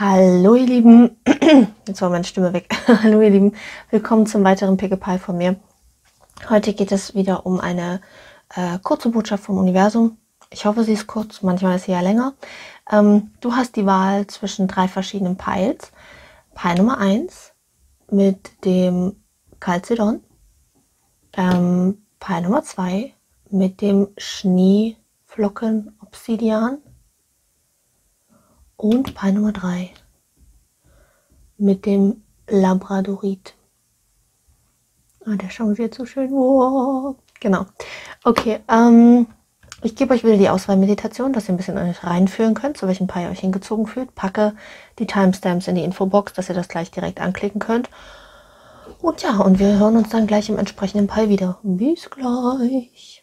Hallo ihr Lieben, jetzt war meine Stimme weg. Hallo ihr Lieben, willkommen zum weiteren Picke von mir. Heute geht es wieder um eine äh, kurze Botschaft vom Universum. Ich hoffe, sie ist kurz, manchmal ist sie ja länger. Ähm, du hast die Wahl zwischen drei verschiedenen Piles. Pile Nummer 1 mit dem Calcedon. Ähm, Pile Nummer 2 mit dem Schneeflocken Obsidian und Pie Nummer 3 mit dem Labradorit. Ah, der changiert so schön. Oh, genau. Okay, ähm, ich gebe euch wieder die Auswahlmeditation, dass ihr ein bisschen euch reinführen könnt, zu welchem Pi ihr euch hingezogen fühlt. Packe die Timestamps in die Infobox, dass ihr das gleich direkt anklicken könnt. Und ja, und wir hören uns dann gleich im entsprechenden Pi wieder. Bis gleich.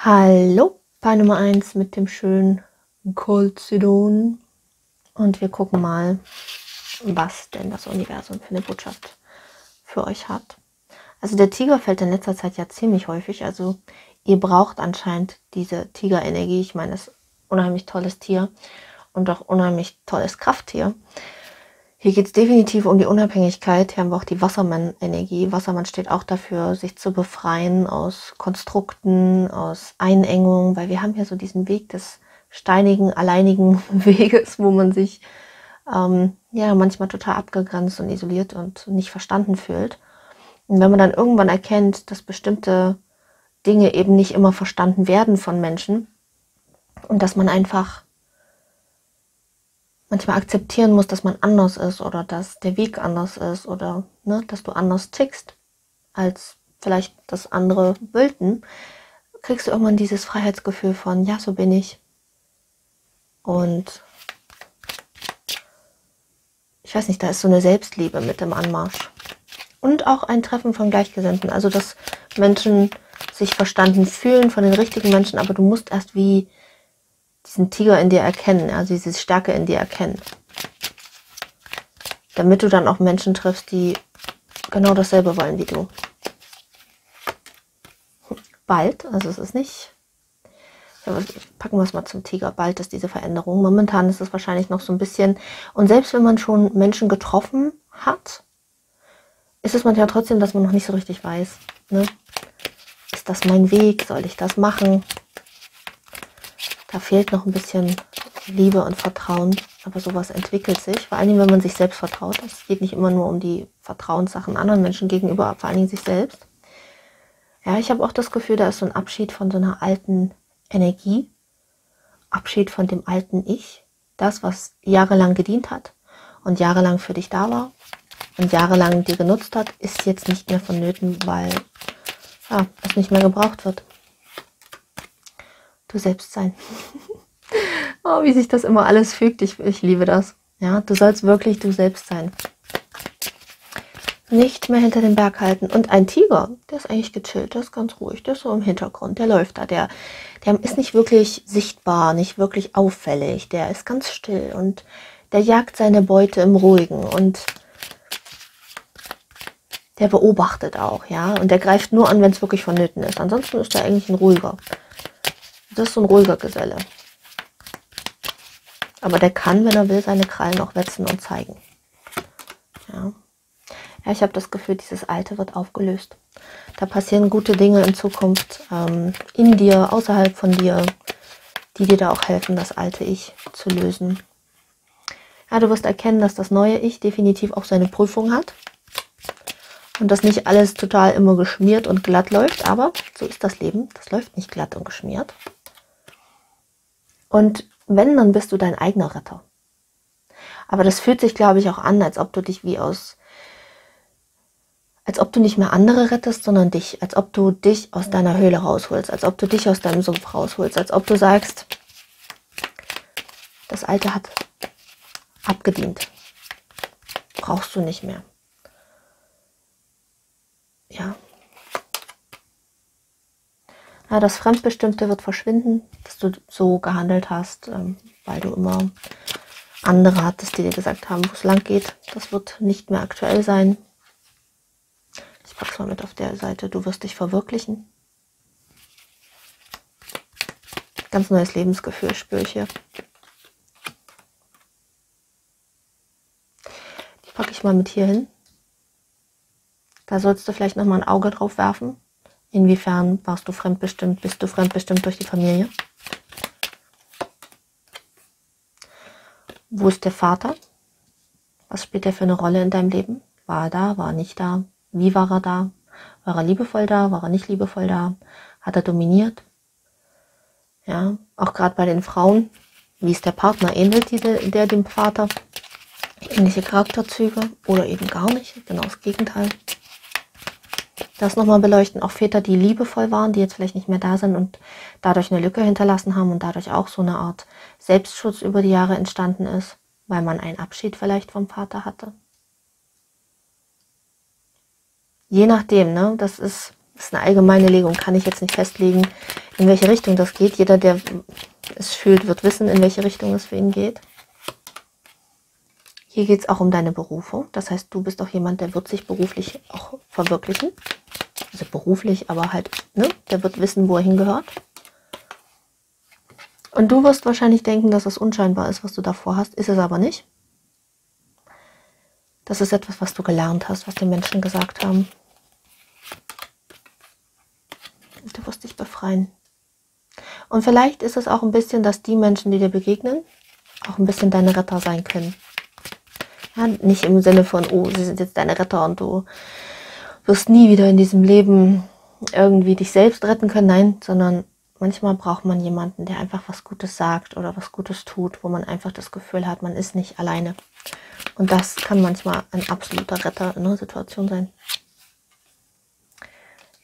Hallo, bei Nummer 1 mit dem schönen Colzidon. Und wir gucken mal, was denn das Universum für eine Botschaft für euch hat. Also der Tiger fällt in letzter Zeit ja ziemlich häufig. Also ihr braucht anscheinend diese Tigerenergie. Ich meine, das ist unheimlich tolles Tier und auch unheimlich tolles Krafttier. Hier geht es definitiv um die Unabhängigkeit. Hier haben wir auch die Wassermann-Energie. Wassermann steht auch dafür, sich zu befreien aus Konstrukten, aus Einengungen, weil wir haben ja so diesen Weg des steinigen, alleinigen Weges, wo man sich ähm, ja manchmal total abgegrenzt und isoliert und nicht verstanden fühlt. Und wenn man dann irgendwann erkennt, dass bestimmte Dinge eben nicht immer verstanden werden von Menschen und dass man einfach manchmal akzeptieren muss, dass man anders ist oder dass der Weg anders ist oder ne, dass du anders tickst als vielleicht das andere wollten, kriegst du irgendwann dieses Freiheitsgefühl von, ja, so bin ich. Und ich weiß nicht, da ist so eine Selbstliebe mit dem Anmarsch. Und auch ein Treffen von Gleichgesinnten. Also, dass Menschen sich verstanden fühlen von den richtigen Menschen, aber du musst erst wie diesen Tiger in dir erkennen, also diese Stärke in dir erkennen. Damit du dann auch Menschen triffst, die genau dasselbe wollen wie du. Bald, also es ist nicht, packen wir es mal zum Tiger, bald ist diese Veränderung. Momentan ist es wahrscheinlich noch so ein bisschen, und selbst wenn man schon Menschen getroffen hat, ist es manchmal trotzdem, dass man noch nicht so richtig weiß, ne? ist das mein Weg, soll ich das machen? Da fehlt noch ein bisschen Liebe und Vertrauen, aber sowas entwickelt sich. Vor allen Dingen, wenn man sich selbst vertraut. Es geht nicht immer nur um die Vertrauenssachen anderen Menschen gegenüber, vor allen Dingen sich selbst. Ja, ich habe auch das Gefühl, da ist so ein Abschied von so einer alten Energie, Abschied von dem alten Ich, das, was jahrelang gedient hat und jahrelang für dich da war und jahrelang dir genutzt hat, ist jetzt nicht mehr vonnöten, weil ja, es nicht mehr gebraucht wird du selbst sein. oh, wie sich das immer alles fügt. Ich, ich liebe das. Ja, du sollst wirklich du selbst sein. Nicht mehr hinter dem Berg halten. Und ein Tiger, der ist eigentlich gechillt, der ist ganz ruhig, der ist so im Hintergrund, der läuft da, der, der ist nicht wirklich sichtbar, nicht wirklich auffällig, der ist ganz still und der jagt seine Beute im Ruhigen und der beobachtet auch, ja. Und der greift nur an, wenn es wirklich vonnöten ist. Ansonsten ist er eigentlich ein ruhiger. Das ist so ein ruhiger Geselle. Aber der kann, wenn er will, seine Krallen auch wetzen und zeigen. Ja, ja ich habe das Gefühl, dieses Alte wird aufgelöst. Da passieren gute Dinge in Zukunft ähm, in dir, außerhalb von dir, die dir da auch helfen, das alte Ich zu lösen. Ja, du wirst erkennen, dass das neue Ich definitiv auch seine Prüfung hat. Und dass nicht alles total immer geschmiert und glatt läuft, aber so ist das Leben. Das läuft nicht glatt und geschmiert. Und wenn, dann bist du dein eigener Retter. Aber das fühlt sich, glaube ich, auch an, als ob du dich wie aus, als ob du nicht mehr andere rettest, sondern dich, als ob du dich aus deiner Höhle rausholst, als ob du dich aus deinem Sumpf rausholst, als ob du sagst, das Alte hat abgedient. Brauchst du nicht mehr. Ja. Ja, das Fremdbestimmte wird verschwinden, dass du so gehandelt hast, ähm, weil du immer andere hattest, die dir gesagt haben, wo es lang geht. Das wird nicht mehr aktuell sein. Ich pack's mal mit auf der Seite. Du wirst dich verwirklichen. Ganz neues Lebensgefühl spüre ich hier. Die packe ich mal mit hier hin. Da sollst du vielleicht noch mal ein Auge drauf werfen. Inwiefern warst du fremdbestimmt? Bist du fremdbestimmt durch die Familie? Wo ist der Vater? Was spielt er für eine Rolle in deinem Leben? War er da? War er nicht da? Wie war er da? War er liebevoll da? War er nicht liebevoll da? Hat er dominiert? Ja, auch gerade bei den Frauen. Wie ist der Partner? Ähnelt diese, der dem Vater? Ähnliche Charakterzüge oder eben gar nicht? Genau das Gegenteil das nochmal beleuchten. Auch Väter, die liebevoll waren, die jetzt vielleicht nicht mehr da sind und dadurch eine Lücke hinterlassen haben und dadurch auch so eine Art Selbstschutz über die Jahre entstanden ist, weil man einen Abschied vielleicht vom Vater hatte. Je nachdem, ne, das ist, ist eine allgemeine Legung, kann ich jetzt nicht festlegen, in welche Richtung das geht. Jeder, der es fühlt, wird wissen, in welche Richtung es für ihn geht. Hier geht es auch um deine Berufung. Das heißt, du bist auch jemand, der wird sich beruflich auch verwirklichen. Also beruflich, aber halt, ne? Der wird wissen, wo er hingehört. Und du wirst wahrscheinlich denken, dass es unscheinbar ist, was du davor hast. Ist es aber nicht. Das ist etwas, was du gelernt hast, was die Menschen gesagt haben. Du wirst dich befreien. Und vielleicht ist es auch ein bisschen, dass die Menschen, die dir begegnen, auch ein bisschen deine Retter sein können. Ja, nicht im Sinne von, oh, sie sind jetzt deine Retter und du wirst nie wieder in diesem Leben irgendwie dich selbst retten können. Nein, sondern manchmal braucht man jemanden, der einfach was Gutes sagt oder was Gutes tut, wo man einfach das Gefühl hat, man ist nicht alleine. Und das kann manchmal ein absoluter Retter in einer Situation sein.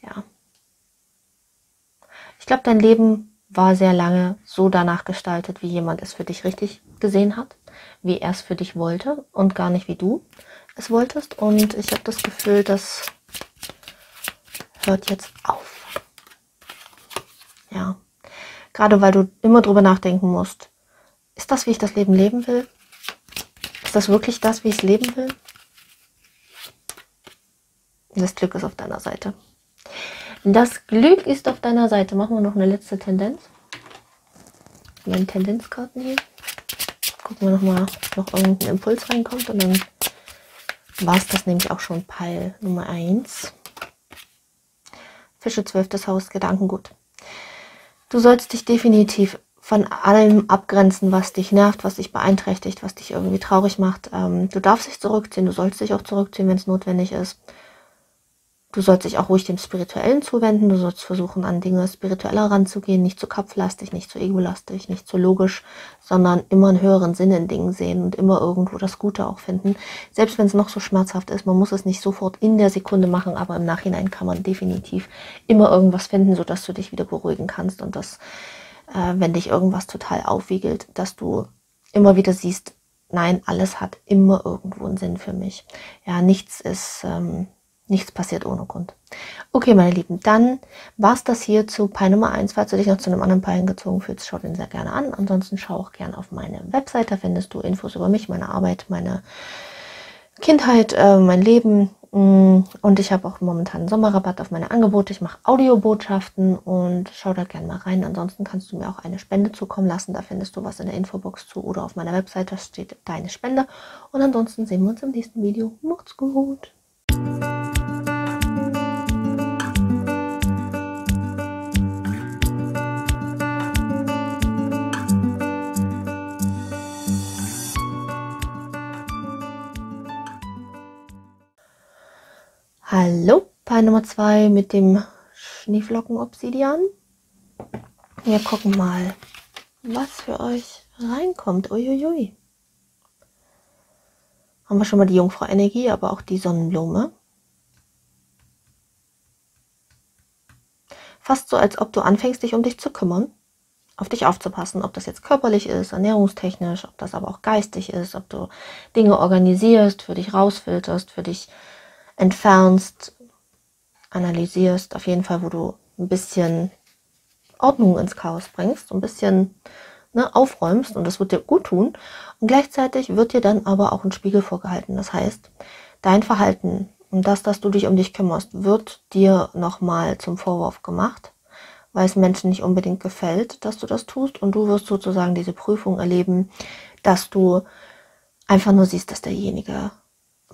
Ja. Ich glaube, dein Leben war sehr lange so danach gestaltet, wie jemand es für dich richtig gesehen hat wie er es für dich wollte und gar nicht wie du es wolltest. Und ich habe das Gefühl, das hört jetzt auf. Ja. Gerade weil du immer drüber nachdenken musst. Ist das, wie ich das Leben leben will? Ist das wirklich das, wie ich es leben will? Das Glück ist auf deiner Seite. Das Glück ist auf deiner Seite. Machen wir noch eine letzte Tendenz. Meine Tendenzkarten hier. Gucken wir nochmal, ob noch irgendein Impuls reinkommt. Und dann war es das nämlich auch schon Peil Nummer 1. Fische, zwölftes Haus, Gedankengut. Du sollst dich definitiv von allem abgrenzen, was dich nervt, was dich beeinträchtigt, was dich irgendwie traurig macht. Ähm, du darfst dich zurückziehen, du sollst dich auch zurückziehen, wenn es notwendig ist. Du sollst dich auch ruhig dem Spirituellen zuwenden. Du sollst versuchen, an Dinge spiritueller ranzugehen, nicht zu kopflastig, nicht zu egolastig, nicht zu logisch, sondern immer einen höheren Sinn in Dingen sehen und immer irgendwo das Gute auch finden. Selbst wenn es noch so schmerzhaft ist, man muss es nicht sofort in der Sekunde machen, aber im Nachhinein kann man definitiv immer irgendwas finden, sodass du dich wieder beruhigen kannst und dass, äh, wenn dich irgendwas total aufwiegelt, dass du immer wieder siehst, nein, alles hat immer irgendwo einen Sinn für mich. Ja, nichts ist, ähm, Nichts passiert ohne Grund. Okay, meine Lieben, dann war's das hier zu Pi Nummer 1. Falls du dich noch zu einem anderen Pi hingezogen fühlst, schau den sehr gerne an. Ansonsten schau auch gerne auf meine Webseite, da findest du Infos über mich, meine Arbeit, meine Kindheit, äh, mein Leben, Mm, und ich habe auch momentan einen Sommerrabatt auf meine Angebote. Ich mache Audiobotschaften und schau da gerne mal rein. Ansonsten kannst du mir auch eine Spende zukommen lassen. Da findest du was in der Infobox zu oder auf meiner Webseite steht deine Spende. Und ansonsten sehen wir uns im nächsten Video. Macht's gut. Hallo, Paar Nummer 2 mit dem Schneeflocken-Obsidian. Wir gucken mal, was für euch reinkommt. Uiuiui. Haben wir schon mal die Jungfrau-Energie, aber auch die Sonnenblume. Fast so, als ob du anfängst, dich um dich zu kümmern, auf dich aufzupassen, ob das jetzt körperlich ist, ernährungstechnisch, ob das aber auch geistig ist, ob du Dinge organisierst, für dich rausfilterst, für dich entfernst, analysierst, auf jeden Fall, wo du ein bisschen Ordnung ins Chaos bringst, ein bisschen ne, aufräumst und das wird dir gut tun. Und gleichzeitig wird dir dann aber auch ein Spiegel vorgehalten. Das heißt, dein Verhalten und das, dass du dich um dich kümmerst, wird dir nochmal zum Vorwurf gemacht, weil es Menschen nicht unbedingt gefällt, dass du das tust und du wirst sozusagen diese Prüfung erleben, dass du einfach nur siehst, dass derjenige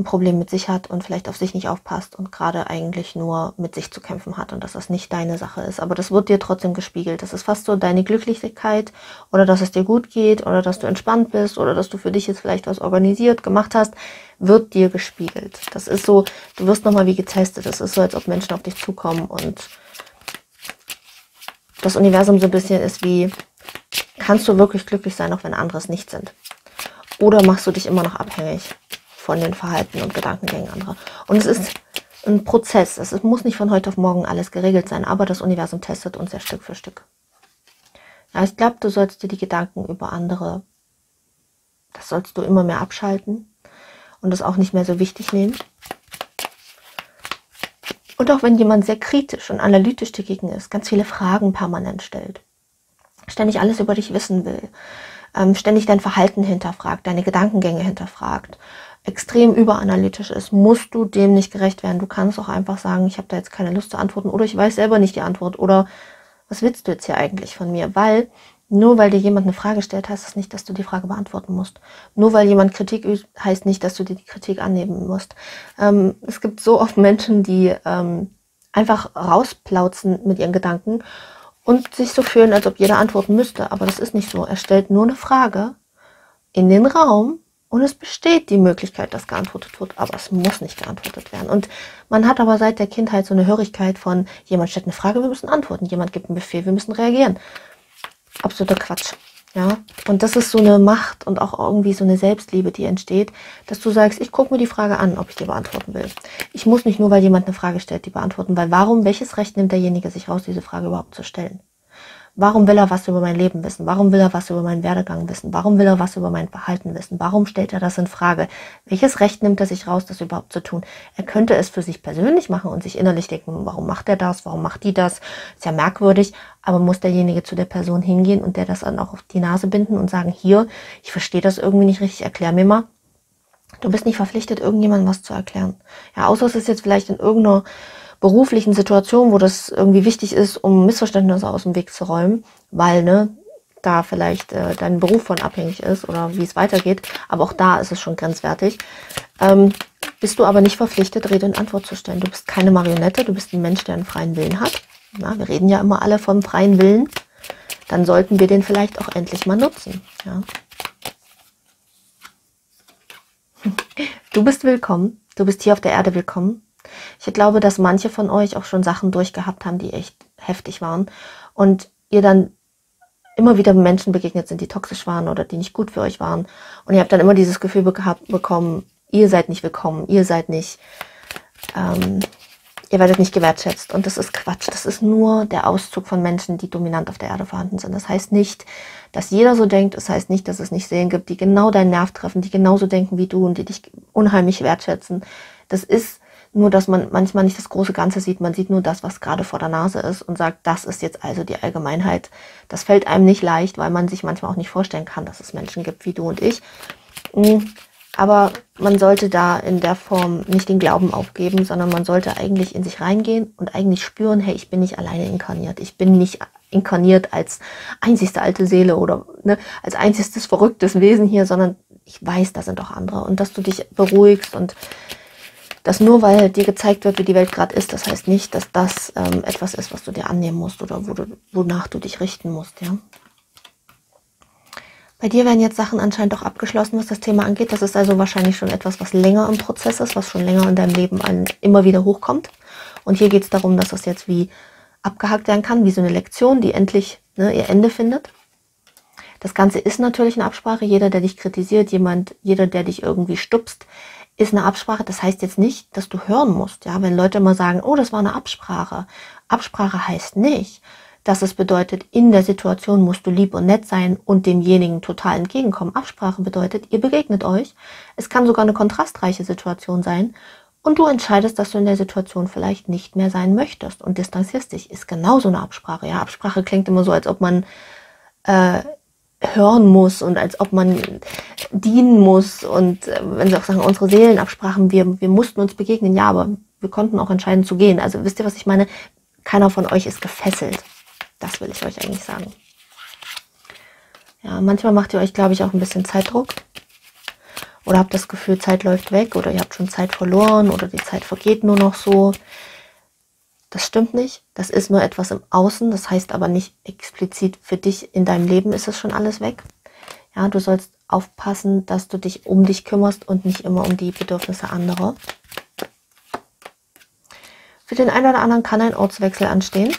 ein Problem mit sich hat und vielleicht auf sich nicht aufpasst und gerade eigentlich nur mit sich zu kämpfen hat und dass das nicht deine Sache ist. Aber das wird dir trotzdem gespiegelt. Das ist fast so deine Glücklichkeit oder dass es dir gut geht oder dass du entspannt bist oder dass du für dich jetzt vielleicht was organisiert gemacht hast, wird dir gespiegelt. Das ist so, du wirst nochmal wie getestet. Das ist so, als ob Menschen auf dich zukommen und das Universum so ein bisschen ist wie, kannst du wirklich glücklich sein, auch wenn andere es nicht sind? Oder machst du dich immer noch abhängig? Von den Verhalten und Gedankengängen anderer. Und es ist ein Prozess. Es muss nicht von heute auf morgen alles geregelt sein, aber das Universum testet uns ja Stück für Stück. Ja, ich glaube, du sollst dir die Gedanken über andere, das sollst du immer mehr abschalten und das auch nicht mehr so wichtig nehmen. Und auch wenn jemand sehr kritisch und analytisch dagegen ist, ganz viele Fragen permanent stellt, ständig alles über dich wissen will, ähm, ständig dein Verhalten hinterfragt, deine Gedankengänge hinterfragt extrem überanalytisch ist, musst du dem nicht gerecht werden. Du kannst auch einfach sagen, ich habe da jetzt keine Lust zu antworten oder ich weiß selber nicht die Antwort oder was willst du jetzt hier eigentlich von mir? Weil nur weil dir jemand eine Frage stellt, heißt das nicht, dass du die Frage beantworten musst. Nur weil jemand Kritik übt, heißt nicht, dass du dir die Kritik annehmen musst. Ähm, es gibt so oft Menschen, die ähm, einfach rausplauzen mit ihren Gedanken und sich so fühlen, als ob jeder antworten müsste. Aber das ist nicht so. Er stellt nur eine Frage in den Raum und es besteht die Möglichkeit, dass geantwortet wird, aber es muss nicht geantwortet werden. Und man hat aber seit der Kindheit so eine Hörigkeit von, jemand stellt eine Frage, wir müssen antworten, jemand gibt einen Befehl, wir müssen reagieren. Absoluter Quatsch. Ja, und das ist so eine Macht und auch irgendwie so eine Selbstliebe, die entsteht, dass du sagst, ich gucke mir die Frage an, ob ich die beantworten will. Ich muss nicht nur, weil jemand eine Frage stellt, die beantworten, weil warum, welches Recht nimmt derjenige sich raus, diese Frage überhaupt zu stellen? Warum will er was über mein Leben wissen? Warum will er was über meinen Werdegang wissen? Warum will er was über mein Verhalten wissen? Warum stellt er das in Frage? Welches Recht nimmt er sich raus, das überhaupt zu tun? Er könnte es für sich persönlich machen und sich innerlich denken, warum macht er das? Warum macht die das? Ist ja merkwürdig. Aber muss derjenige zu der Person hingehen und der das dann auch auf die Nase binden und sagen, hier, ich verstehe das irgendwie nicht richtig, erklär mir mal. Du bist nicht verpflichtet, irgendjemandem was zu erklären. Ja, außer es ist jetzt vielleicht in irgendeiner beruflichen Situationen, wo das irgendwie wichtig ist, um Missverständnisse aus dem Weg zu räumen, weil ne, da vielleicht äh, dein Beruf von abhängig ist oder wie es weitergeht. Aber auch da ist es schon grenzwertig. Ähm, bist du aber nicht verpflichtet, Rede und Antwort zu stellen. Du bist keine Marionette, du bist ein Mensch, der einen freien Willen hat. Ja, wir reden ja immer alle vom freien Willen. Dann sollten wir den vielleicht auch endlich mal nutzen. Ja. Du bist willkommen. Du bist hier auf der Erde willkommen. Ich glaube, dass manche von euch auch schon Sachen durchgehabt haben, die echt heftig waren und ihr dann immer wieder Menschen begegnet sind, die toxisch waren oder die nicht gut für euch waren. Und ihr habt dann immer dieses Gefühl gehabt, bekommen, ihr seid nicht willkommen, ihr seid nicht, ähm, ihr werdet nicht gewertschätzt. Und das ist Quatsch. Das ist nur der Auszug von Menschen, die dominant auf der Erde vorhanden sind. Das heißt nicht, dass jeder so denkt. Das heißt nicht, dass es nicht Seelen gibt, die genau deinen Nerv treffen, die genauso denken wie du und die dich unheimlich wertschätzen. Das ist nur, dass man manchmal nicht das große Ganze sieht. Man sieht nur das, was gerade vor der Nase ist und sagt, das ist jetzt also die Allgemeinheit. Das fällt einem nicht leicht, weil man sich manchmal auch nicht vorstellen kann, dass es Menschen gibt wie du und ich. Hm, Aber man sollte da in der Form nicht den Glauben aufgeben, sondern man sollte eigentlich in sich reingehen und eigentlich spüren, hey, ich bin nicht alleine inkarniert. Ich bin nicht inkarniert als einzigste alte Seele oder ne, als einzigstes verrücktes Wesen hier, sondern ich weiß, da sind auch andere. Und dass du dich beruhigst und dass nur weil dir gezeigt wird, wie die Welt gerade ist, das heißt nicht, dass das ähm, etwas ist, was du dir annehmen musst oder wo du, wonach du dich richten musst, ja. Bei dir werden jetzt Sachen anscheinend auch abgeschlossen, was das Thema angeht. Das ist also wahrscheinlich schon etwas, was länger im Prozess ist, was schon länger in deinem Leben an, immer wieder hochkommt. Und hier geht es darum, dass das jetzt wie abgehakt werden kann, wie so eine Lektion, die endlich ne, ihr Ende findet. Das Ganze ist natürlich eine Absprache. Jeder, der dich kritisiert, jemand, jeder, der dich irgendwie stupst, ist eine Absprache. Das heißt jetzt nicht, dass du hören musst. Ja, wenn Leute immer sagen, oh, das war eine Absprache. Absprache heißt nicht, dass es bedeutet, in der Situation musst du lieb und nett sein und demjenigen total entgegenkommen. Absprache bedeutet, ihr begegnet euch. Es kann sogar eine kontrastreiche Situation sein und du entscheidest, dass du in der Situation vielleicht nicht mehr sein möchtest und distanzierst dich. Ist genauso eine Absprache. Ja, Absprache klingt immer so, als ob man äh, hören muss und als ob man dienen muss und äh, wenn sie auch sagen, unsere Seelenabsprachen, wir, wir mussten uns begegnen, ja, aber wir konnten auch entscheiden zu gehen. Also wisst ihr, was ich meine? Keiner von euch ist gefesselt. Das will ich euch eigentlich sagen. Ja, manchmal macht ihr euch, glaube ich, auch ein bisschen Zeitdruck. Oder habt das Gefühl, Zeit läuft weg oder ihr habt schon Zeit verloren oder die Zeit vergeht nur noch so. Das stimmt nicht. Das ist nur etwas im Außen. Das heißt aber nicht explizit für dich in deinem Leben ist es schon alles weg. Ja, du sollst aufpassen, dass du dich um dich kümmerst und nicht immer um die Bedürfnisse anderer. Für den einen oder anderen kann ein Ortswechsel anstehen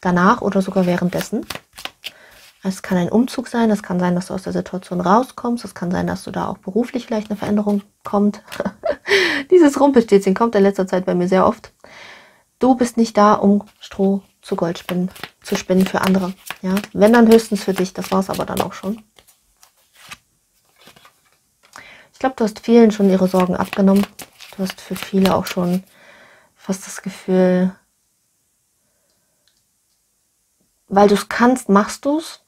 danach oder sogar währenddessen. Es kann ein Umzug sein, es kann sein, dass du aus der Situation rauskommst, es kann sein, dass du da auch beruflich vielleicht eine Veränderung kommt. Dieses Rumpelstilzchen kommt in letzter Zeit bei mir sehr oft. Du bist nicht da, um Stroh zu Gold spinnen, zu spinnen für andere. Ja? Wenn dann höchstens für dich, das war es aber dann auch schon. Ich glaube, du hast vielen schon ihre Sorgen abgenommen. Du hast für viele auch schon fast das Gefühl, weil du es kannst, machst du es.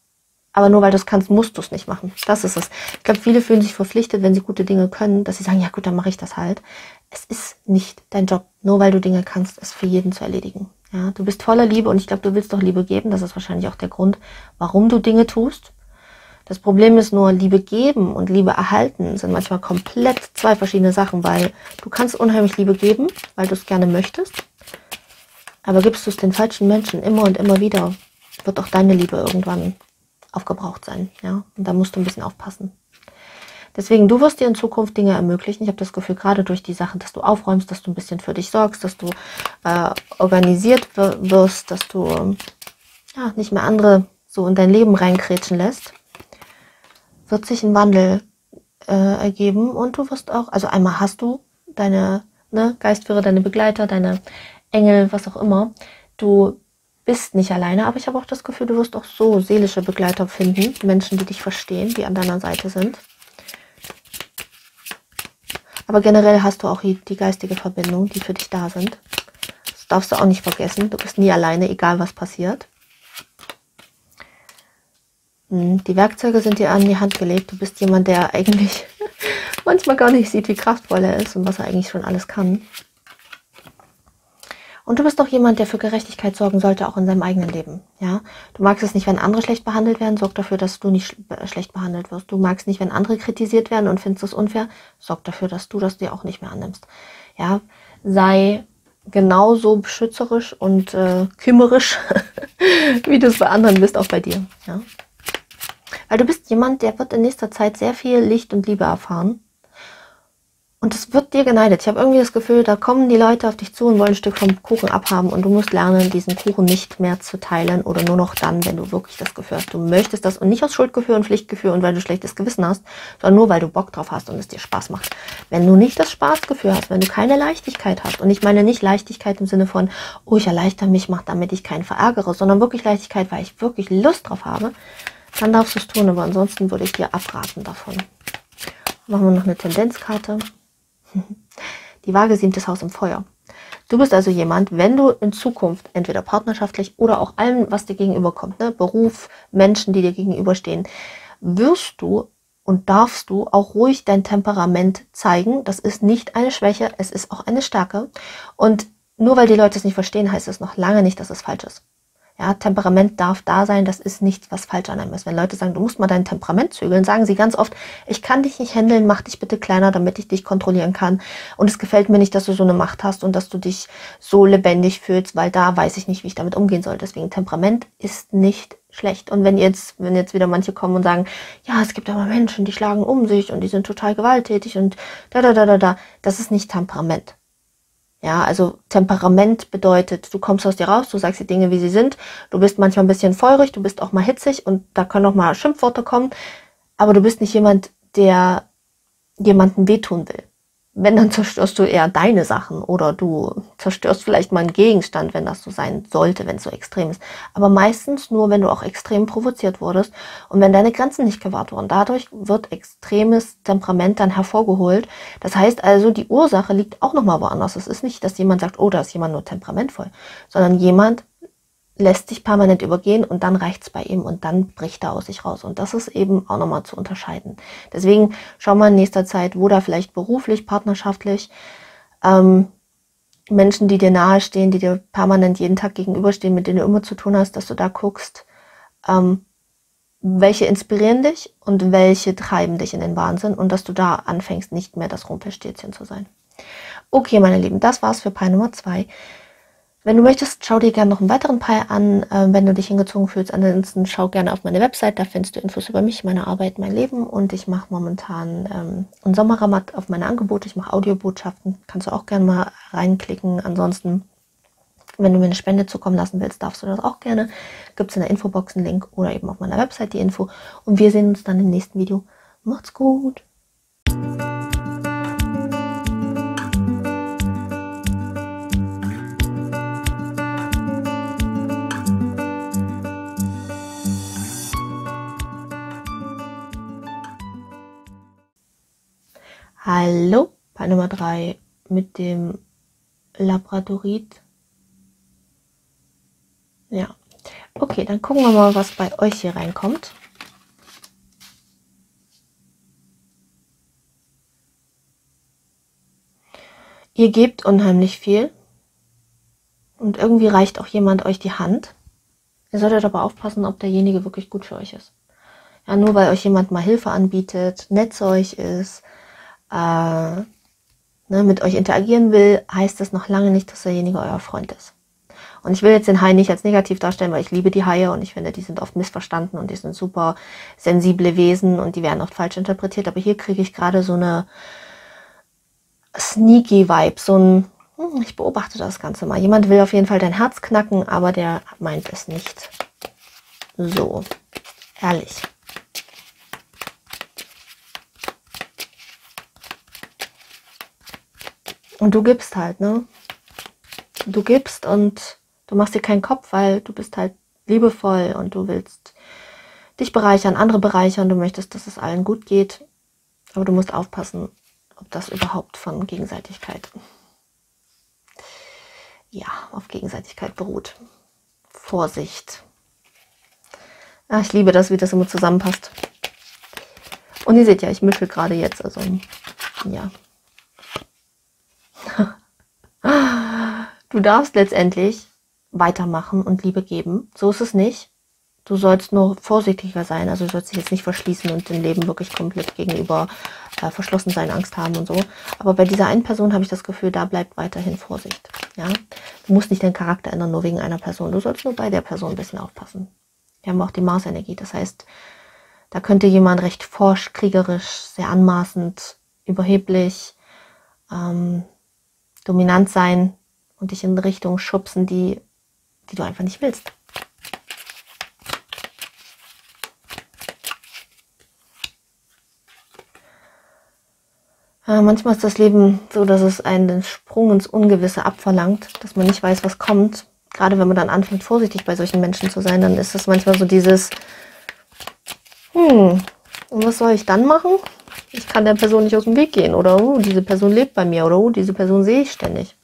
Aber nur weil du es kannst, musst du es nicht machen. Das ist es. Ich glaube, viele fühlen sich verpflichtet, wenn sie gute Dinge können, dass sie sagen, ja gut, dann mache ich das halt. Es ist nicht dein Job, nur weil du Dinge kannst, es für jeden zu erledigen. Ja, du bist voller Liebe und ich glaube, du willst doch Liebe geben. Das ist wahrscheinlich auch der Grund, warum du Dinge tust. Das Problem ist nur, Liebe geben und Liebe erhalten sind manchmal komplett zwei verschiedene Sachen, weil du kannst unheimlich Liebe geben, weil du es gerne möchtest. Aber gibst du es den falschen Menschen immer und immer wieder, wird auch deine Liebe irgendwann aufgebraucht sein. Ja? Und da musst du ein bisschen aufpassen. Deswegen, du wirst dir in Zukunft Dinge ermöglichen. Ich habe das Gefühl, gerade durch die Sachen, dass du aufräumst, dass du ein bisschen für dich sorgst, dass du äh, organisiert wirst, dass du ja, nicht mehr andere so in dein Leben reinkrätschen lässt, wird sich ein Wandel äh, ergeben und du wirst auch, also einmal hast du deine ne, Geistführer, deine Begleiter, deine Engel, was auch immer. Du bist nicht alleine, aber ich habe auch das Gefühl, du wirst auch so seelische Begleiter finden, Menschen, die dich verstehen, die an deiner Seite sind. Aber generell hast du auch die geistige Verbindung, die für dich da sind. Das darfst du auch nicht vergessen. Du bist nie alleine, egal was passiert. Hm, die Werkzeuge sind dir an die Hand gelegt. Du bist jemand, der eigentlich manchmal gar nicht sieht, wie kraftvoll er ist und was er eigentlich schon alles kann. Und du bist doch jemand, der für Gerechtigkeit sorgen sollte, auch in seinem eigenen Leben. Ja, du magst es nicht, wenn andere schlecht behandelt werden, sorg dafür, dass du nicht äh, schlecht behandelt wirst. Du magst nicht, wenn andere kritisiert werden und findest es unfair, sorg dafür, dass du das dir auch nicht mehr annimmst. Ja, sei genauso beschützerisch und äh, kümmerisch, wie du es bei anderen bist, auch bei dir. Ja, weil du bist jemand, der wird in nächster Zeit sehr viel Licht und Liebe erfahren und es wird dir geneidet. Ich habe irgendwie das Gefühl, da kommen die Leute auf dich zu und wollen ein Stück vom Kuchen abhaben und du musst lernen, diesen Kuchen nicht mehr zu teilen oder nur noch dann, wenn du wirklich das Gefühl hast, du möchtest das und nicht aus Schuldgefühl und Pflichtgefühl und weil du schlechtes Gewissen hast, sondern nur weil du Bock drauf hast und es dir Spaß macht. Wenn du nicht das Spaßgefühl hast, wenn du keine Leichtigkeit hast und ich meine nicht Leichtigkeit im Sinne von, oh, ich erleichter mich, mach damit ich keinen verärgere, sondern wirklich Leichtigkeit, weil ich wirklich Lust drauf habe, dann darfst du es tun, aber ansonsten würde ich dir abraten davon. Machen wir noch eine Tendenzkarte. Die Waage siebtes Haus im Feuer. Du bist also jemand, wenn du in Zukunft entweder partnerschaftlich oder auch allem, was dir gegenüberkommt, ne, Beruf, Menschen, die dir gegenüberstehen, wirst du und darfst du auch ruhig dein Temperament zeigen. Das ist nicht eine Schwäche, es ist auch eine Stärke. Und nur weil die Leute es nicht verstehen, heißt es noch lange nicht, dass es falsch ist. Ja, Temperament darf da sein, das ist nichts, was falsch an einem ist. Wenn Leute sagen, du musst mal dein Temperament zügeln, sagen sie ganz oft, ich kann dich nicht handeln, mach dich bitte kleiner, damit ich dich kontrollieren kann. Und es gefällt mir nicht, dass du so eine Macht hast und dass du dich so lebendig fühlst, weil da weiß ich nicht, wie ich damit umgehen soll. Deswegen Temperament ist nicht schlecht. Und wenn jetzt, wenn jetzt wieder manche kommen und sagen, ja, es gibt aber Menschen, die schlagen um sich und die sind total gewalttätig und da, da, da, da, da, das ist nicht Temperament. Ja, also Temperament bedeutet, du kommst aus dir raus, du sagst die Dinge, wie sie sind. Du bist manchmal ein bisschen feurig, du bist auch mal hitzig und da können auch mal Schimpfworte kommen. Aber du bist nicht jemand, der jemanden wehtun will wenn, dann zerstörst du eher deine Sachen oder du zerstörst vielleicht mal einen Gegenstand, wenn das so sein sollte, wenn es so extrem ist. Aber meistens nur, wenn du auch extrem provoziert wurdest und wenn deine Grenzen nicht gewahrt wurden. Dadurch wird extremes Temperament dann hervorgeholt. Das heißt also, die Ursache liegt auch nochmal woanders. Es ist nicht, dass jemand sagt, oh, da ist jemand nur temperamentvoll, sondern jemand lässt sich permanent übergehen und dann reicht's bei ihm und dann bricht er aus sich raus. Und das ist eben auch nochmal zu unterscheiden. Deswegen schau mal in nächster Zeit, wo da vielleicht beruflich, partnerschaftlich ähm, Menschen, die dir nahestehen, die dir permanent jeden Tag gegenüberstehen, mit denen du immer zu tun hast, dass du da guckst, ähm, welche inspirieren dich und welche treiben dich in den Wahnsinn und dass du da anfängst, nicht mehr das Rumpelstilzchen zu sein. Okay, meine Lieben, das war's für Pi Nummer zwei. Wenn du möchtest, schau dir gerne noch einen weiteren Pi an, äh, wenn du dich hingezogen fühlst. Ansonsten schau gerne auf meine Website, da findest du Infos über mich, meine Arbeit, mein Leben. Und ich mache momentan ähm, einen Sommerrabatt auf meine Angebote. Ich mache Audiobotschaften, kannst du auch gerne mal reinklicken. Ansonsten, wenn du mir eine Spende zukommen lassen willst, darfst du das auch gerne. Gibt es in der Infobox einen Link oder eben auf meiner Website die Info. Und wir sehen uns dann im nächsten Video. Macht's gut! Hallo, Paar Nummer 3 mit dem Labradorit. Ja, okay, dann gucken wir mal, was bei euch hier reinkommt. Ihr gebt unheimlich viel und irgendwie reicht auch jemand euch die Hand. Ihr solltet aber aufpassen, ob derjenige wirklich gut für euch ist. Ja, nur weil euch jemand mal Hilfe anbietet, nett zu euch ist, äh, ne, mit euch interagieren will, heißt das noch lange nicht, dass derjenige euer Freund ist. Und ich will jetzt den Hai nicht als negativ darstellen, weil ich liebe die Haie und ich finde, die sind oft missverstanden und die sind super sensible Wesen und die werden oft falsch interpretiert. Aber hier kriege ich gerade so eine sneaky Vibe, so ein, hm, ich beobachte das Ganze mal. Jemand will auf jeden Fall dein Herz knacken, aber der meint es nicht. So, ehrlich. Und du gibst halt, ne? Du gibst und du machst dir keinen Kopf, weil du bist halt liebevoll und du willst dich bereichern, andere bereichern, du möchtest, dass es allen gut geht. Aber du musst aufpassen, ob das überhaupt von Gegenseitigkeit, ja, auf Gegenseitigkeit beruht. Vorsicht. Ach, ich liebe das, wie das immer zusammenpasst. Und ihr seht ja, ich mische gerade jetzt, also ja, Du darfst letztendlich weitermachen und Liebe geben. So ist es nicht. Du sollst nur vorsichtiger sein. Also du sollst dich jetzt nicht verschließen und dem Leben wirklich komplett gegenüber äh, verschlossen sein, Angst haben und so. Aber bei dieser einen Person habe ich das Gefühl, da bleibt weiterhin Vorsicht. Ja, du musst nicht deinen Charakter ändern nur wegen einer Person. Du sollst nur bei der Person ein bisschen aufpassen. Wir haben auch die Mars-Energie. Das heißt, da könnte jemand recht forsch, kriegerisch, sehr anmaßend, überheblich, ähm, dominant sein und dich in Richtung schubsen, die, die du einfach nicht willst. Ja, manchmal ist das Leben so, dass es einen den Sprung ins Ungewisse abverlangt, dass man nicht weiß, was kommt. Gerade wenn man dann anfängt, vorsichtig bei solchen Menschen zu sein, dann ist es manchmal so dieses, hm, und was soll ich dann machen? Ich kann der Person nicht aus dem Weg gehen oder oh, diese Person lebt bei mir oder oh, diese Person sehe ich ständig.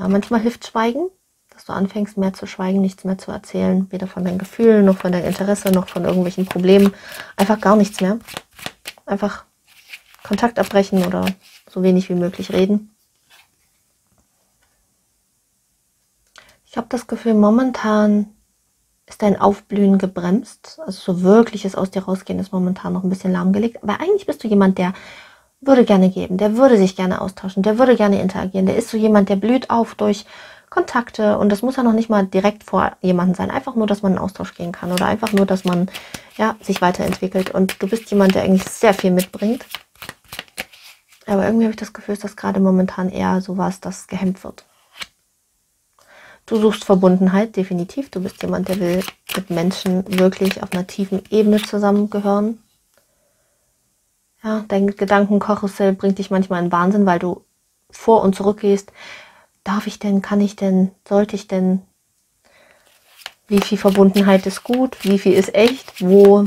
Ja, manchmal hilft Schweigen, dass du anfängst mehr zu schweigen, nichts mehr zu erzählen, weder von deinen Gefühlen noch von deinem Interesse noch von irgendwelchen Problemen, einfach gar nichts mehr. Einfach Kontakt abbrechen oder so wenig wie möglich reden. Ich habe das Gefühl, momentan ist dein Aufblühen gebremst. Also so wirkliches aus dir rausgehen ist momentan noch ein bisschen lahmgelegt. Aber eigentlich bist du jemand, der würde gerne geben, der würde sich gerne austauschen, der würde gerne interagieren. Der ist so jemand, der blüht auf durch Kontakte und das muss ja noch nicht mal direkt vor jemandem sein. Einfach nur, dass man in Austausch gehen kann oder einfach nur, dass man ja, sich weiterentwickelt. Und du bist jemand, der eigentlich sehr viel mitbringt. Aber irgendwie habe ich das Gefühl, dass gerade momentan eher sowas, das gehemmt wird. Du suchst Verbundenheit, definitiv. Du bist jemand, der will mit Menschen wirklich auf einer tiefen Ebene zusammengehören. Ja, dein Gedankenkarussell bringt dich manchmal in Wahnsinn, weil du vor und zurück gehst. Darf ich denn, kann ich denn, sollte ich denn? Wie viel Verbundenheit ist gut? Wie viel ist echt? Wo?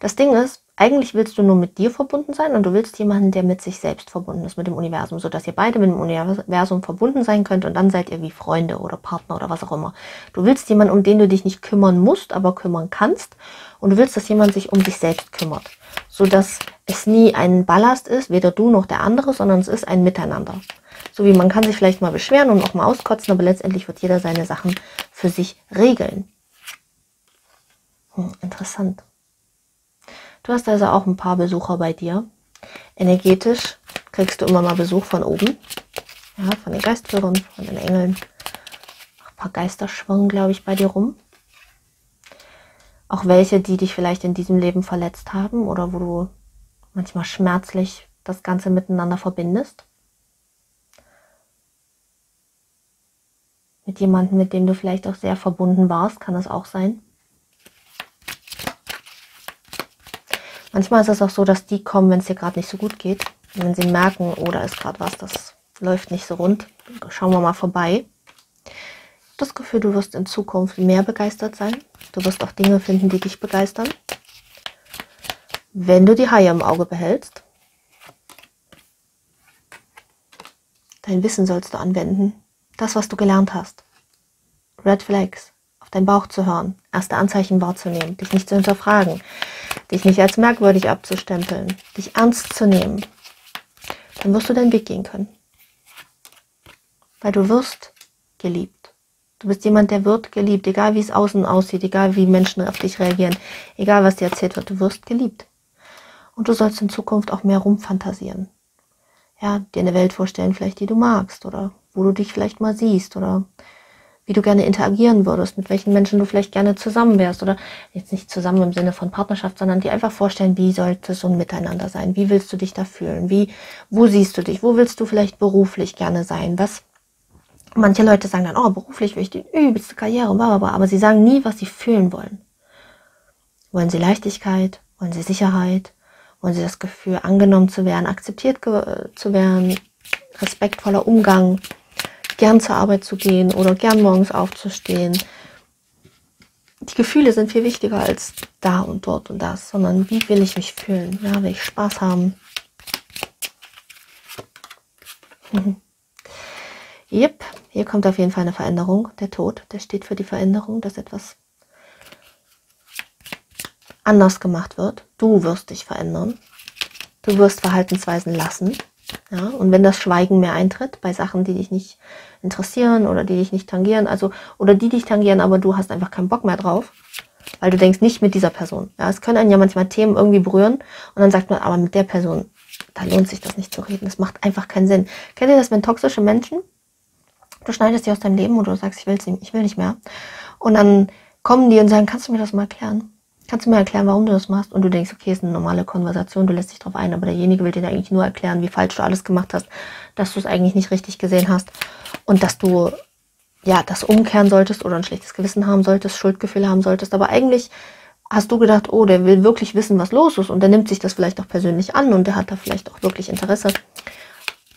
Das Ding ist, eigentlich willst du nur mit dir verbunden sein und du willst jemanden, der mit sich selbst verbunden ist, mit dem Universum, sodass ihr beide mit dem Universum verbunden sein könnt und dann seid ihr wie Freunde oder Partner oder was auch immer. Du willst jemanden, um den du dich nicht kümmern musst, aber kümmern kannst und du willst, dass jemand sich um sich selbst kümmert, sodass es nie ein Ballast ist, weder du noch der andere, sondern es ist ein Miteinander. So wie man kann sich vielleicht mal beschweren und auch mal auskotzen, aber letztendlich wird jeder seine Sachen für sich regeln. Hm, interessant. Du hast also auch ein paar Besucher bei dir. Energetisch kriegst du immer mal Besuch von oben. Ja, von den Geistführern, von den Engeln. Ein paar Geister schwingen, glaube ich, bei dir rum. Auch welche, die dich vielleicht in diesem Leben verletzt haben oder wo du manchmal schmerzlich das Ganze miteinander verbindest. Mit jemandem, mit dem du vielleicht auch sehr verbunden warst, kann das auch sein. Manchmal ist es auch so, dass die kommen, wenn es dir gerade nicht so gut geht. Und wenn sie merken, oh, da ist gerade was, das läuft nicht so rund, schauen wir mal vorbei. Das Gefühl, du wirst in Zukunft mehr begeistert sein. Du wirst auch Dinge finden, die dich begeistern. Wenn du die Haie im Auge behältst, dein Wissen sollst du anwenden. Das, was du gelernt hast. Red Flags auf deinen Bauch zu hören, erste Anzeichen wahrzunehmen, dich nicht zu hinterfragen, dich nicht als merkwürdig abzustempeln, dich ernst zu nehmen, dann wirst du deinen Weg gehen können. Weil du wirst geliebt. Du bist jemand, der wird geliebt, egal wie es außen aussieht, egal wie Menschen auf dich reagieren, egal was dir erzählt wird, du wirst geliebt. Und du sollst in Zukunft auch mehr rumfantasieren. Ja, dir eine Welt vorstellen, vielleicht die du magst oder wo du dich vielleicht mal siehst oder wie du gerne interagieren würdest, mit welchen Menschen du vielleicht gerne zusammen wärst oder jetzt nicht zusammen im Sinne von Partnerschaft, sondern dir einfach vorstellen, wie sollte so ein Miteinander sein? Wie willst du dich da fühlen? Wie, wo siehst du dich? Wo willst du vielleicht beruflich gerne sein? Was, manche Leute sagen dann, oh, beruflich will ich die übelste Karriere, blablabla, aber sie sagen nie, was sie fühlen wollen. Wollen sie Leichtigkeit? Wollen sie Sicherheit? Wollen sie das Gefühl, angenommen zu werden, akzeptiert zu werden, respektvoller Umgang? gern zur Arbeit zu gehen oder gern morgens aufzustehen. Die Gefühle sind viel wichtiger als da und dort und das, sondern wie will ich mich fühlen? Ja, will ich Spaß haben? Yep, hier kommt auf jeden Fall eine Veränderung. Der Tod, der steht für die Veränderung, dass etwas anders gemacht wird. Du wirst dich verändern. Du wirst Verhaltensweisen lassen. Ja, und wenn das Schweigen mehr eintritt bei Sachen, die dich nicht interessieren oder die dich nicht tangieren, also oder die dich tangieren, aber du hast einfach keinen Bock mehr drauf, weil du denkst nicht mit dieser Person. Ja, es können einen ja manchmal Themen irgendwie berühren und dann sagt man, aber mit der Person, da lohnt sich das nicht zu reden. Das macht einfach keinen Sinn. Kennt ihr das, wenn toxische Menschen, du schneidest die aus deinem Leben und du sagst, ich will nicht, ich will nicht mehr, und dann kommen die und sagen, kannst du mir das mal erklären? Kannst du mir erklären, warum du das machst? Und du denkst, okay, ist eine normale Konversation, du lässt dich drauf ein, aber derjenige will dir eigentlich nur erklären, wie falsch du alles gemacht hast, dass du es eigentlich nicht richtig gesehen hast und dass du ja das umkehren solltest oder ein schlechtes Gewissen haben solltest, Schuldgefühle haben solltest. Aber eigentlich hast du gedacht, oh, der will wirklich wissen, was los ist und der nimmt sich das vielleicht auch persönlich an und der hat da vielleicht auch wirklich Interesse.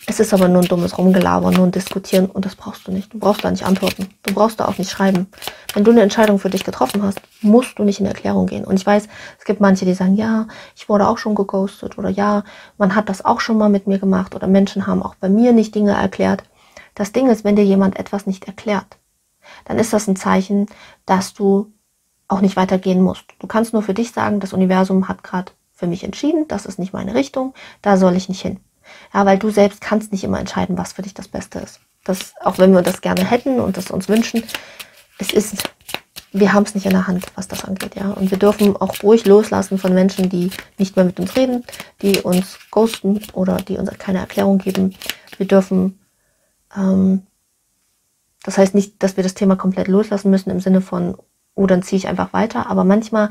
Es ist aber nur ein dummes Rumgelaber, nur ein Diskutieren und das brauchst du nicht. Du brauchst da nicht antworten. Du brauchst da auch nicht schreiben. Wenn du eine Entscheidung für dich getroffen hast, musst du nicht in Erklärung gehen. Und ich weiß, es gibt manche, die sagen, ja, ich wurde auch schon geghostet oder ja, man hat das auch schon mal mit mir gemacht oder Menschen haben auch bei mir nicht Dinge erklärt. Das Ding ist, wenn dir jemand etwas nicht erklärt, dann ist das ein Zeichen, dass du auch nicht weitergehen musst. Du kannst nur für dich sagen, das Universum hat gerade für mich entschieden, das ist nicht meine Richtung, da soll ich nicht hin. Ja, weil du selbst kannst nicht immer entscheiden, was für dich das Beste ist. Das, auch wenn wir das gerne hätten und das uns wünschen, es ist, wir haben es nicht in der Hand, was das angeht, ja. Und wir dürfen auch ruhig loslassen von Menschen, die nicht mehr mit uns reden, die uns ghosten oder die uns keine Erklärung geben. Wir dürfen, ähm, das heißt nicht, dass wir das Thema komplett loslassen müssen im Sinne von, oh, dann ziehe ich einfach weiter, aber manchmal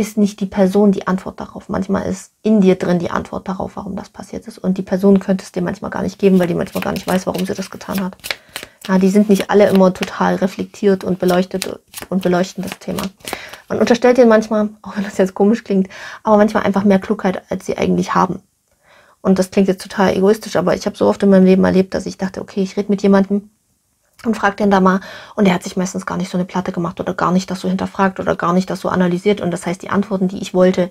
ist nicht die Person die Antwort darauf. Manchmal ist in dir drin die Antwort darauf, warum das passiert ist. Und die Person könnte es dir manchmal gar nicht geben, weil die manchmal gar nicht weiß, warum sie das getan hat. Ja, die sind nicht alle immer total reflektiert und beleuchtet und beleuchten das Thema. Man unterstellt ihnen manchmal, auch wenn das jetzt komisch klingt, aber manchmal einfach mehr Klugheit, als sie eigentlich haben. Und das klingt jetzt total egoistisch, aber ich habe so oft in meinem Leben erlebt, dass ich dachte, okay, ich rede mit jemandem, und fragt den da mal. Und er hat sich meistens gar nicht so eine Platte gemacht oder gar nicht das so hinterfragt oder gar nicht das so analysiert. Und das heißt, die Antworten, die ich wollte,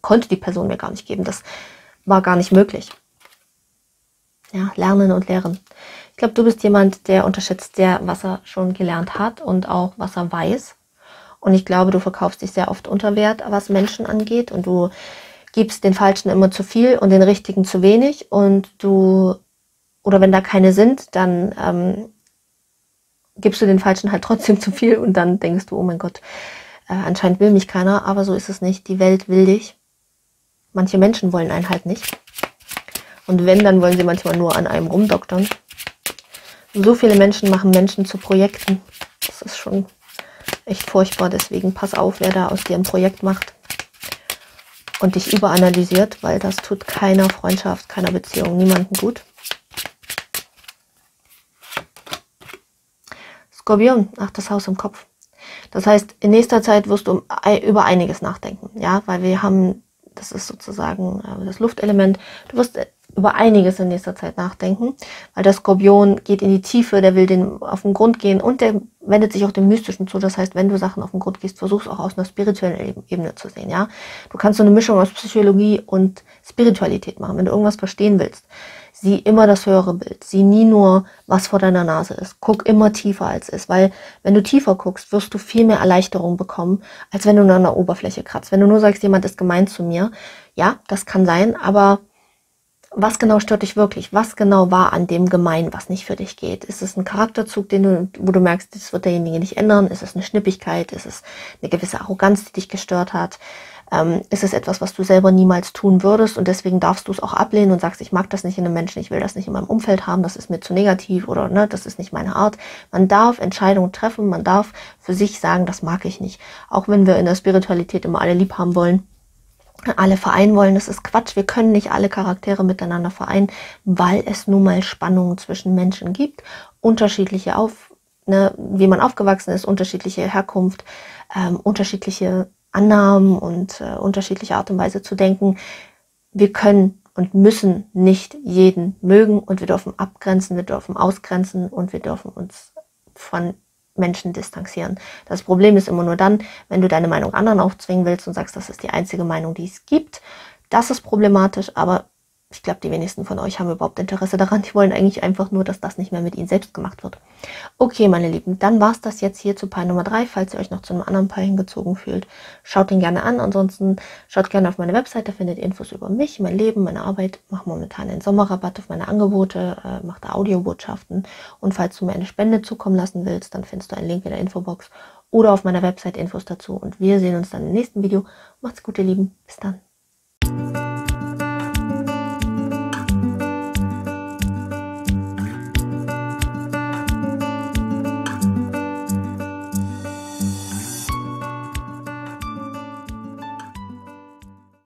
konnte die Person mir gar nicht geben. Das war gar nicht möglich. Ja, lernen und lehren. Ich glaube, du bist jemand, der unterschätzt sehr, was er schon gelernt hat und auch was er weiß. Und ich glaube, du verkaufst dich sehr oft unter Wert, was Menschen angeht. Und du gibst den Falschen immer zu viel und den Richtigen zu wenig. Und du, oder wenn da keine sind, dann ähm, gibst du den Falschen halt trotzdem zu viel und dann denkst du, oh mein Gott, äh, anscheinend will mich keiner, aber so ist es nicht. Die Welt will dich. Manche Menschen wollen einen halt nicht. Und wenn, dann wollen sie manchmal nur an einem rumdoktern. So viele Menschen machen Menschen zu Projekten. Das ist schon echt furchtbar. Deswegen pass auf, wer da aus dir ein Projekt macht und dich überanalysiert, weil das tut keiner Freundschaft, keiner Beziehung, niemandem gut. Skorpion, ach, das Haus im Kopf. Das heißt, in nächster Zeit wirst du über einiges nachdenken, ja, weil wir haben, das ist sozusagen äh, das Luftelement, du wirst über einiges in nächster Zeit nachdenken, weil der Skorpion geht in die Tiefe, der will den auf den Grund gehen und der wendet sich auch dem Mystischen zu. Das heißt, wenn du Sachen auf den Grund gehst, versuchst auch aus einer spirituellen Ebene zu sehen, ja. Du kannst so eine Mischung aus Psychologie und Spiritualität machen, wenn du irgendwas verstehen willst sieh immer das höhere Bild. Sieh nie nur, was vor deiner Nase ist. Guck immer tiefer als ist, weil wenn du tiefer guckst, wirst du viel mehr Erleichterung bekommen, als wenn du nur an der Oberfläche kratzt. Wenn du nur sagst, jemand ist gemein zu mir, ja, das kann sein, aber was genau stört dich wirklich? Was genau war an dem gemein, was nicht für dich geht? Ist es ein Charakterzug, den du, wo du merkst, das wird derjenige nicht ändern? Ist es eine Schnippigkeit? Ist es eine gewisse Arroganz, die dich gestört hat? Ähm, ist es etwas, was du selber niemals tun würdest und deswegen darfst du es auch ablehnen und sagst, ich mag das nicht in einem Menschen, ich will das nicht in meinem Umfeld haben, das ist mir zu negativ oder ne, das ist nicht meine Art. Man darf Entscheidungen treffen, man darf für sich sagen, das mag ich nicht. Auch wenn wir in der Spiritualität immer alle lieb haben wollen, alle vereinen wollen, das ist Quatsch. Wir können nicht alle Charaktere miteinander vereinen, weil es nun mal Spannungen zwischen Menschen gibt, unterschiedliche auf, ne, wie man aufgewachsen ist, unterschiedliche Herkunft, ähm, unterschiedliche Annahmen und äh, unterschiedliche Art und Weise zu denken. Wir können und müssen nicht jeden mögen und wir dürfen abgrenzen, wir dürfen ausgrenzen und wir dürfen uns von Menschen distanzieren. Das Problem ist immer nur dann, wenn du deine Meinung anderen aufzwingen willst und sagst, das ist die einzige Meinung, die es gibt. Das ist problematisch, aber ich glaube, die wenigsten von euch haben überhaupt Interesse daran. Die wollen eigentlich einfach nur, dass das nicht mehr mit ihnen selbst gemacht wird. Okay, meine Lieben, dann war's das jetzt hier zu Pi Nummer 3. Falls ihr euch noch zu einem anderen Pi hingezogen fühlt, schaut ihn gerne an. Ansonsten schaut gerne auf meine Webseite, da findet ihr Infos über mich, mein Leben, meine Arbeit. Mache momentan einen Sommerrabatt auf meine Angebote, äh, mache da Audiobotschaften. Und falls du mir eine Spende zukommen lassen willst, dann findest du einen Link in der Infobox oder auf meiner Website Infos dazu. Und wir sehen uns dann im nächsten Video. Macht's gut, ihr Lieben. Bis dann.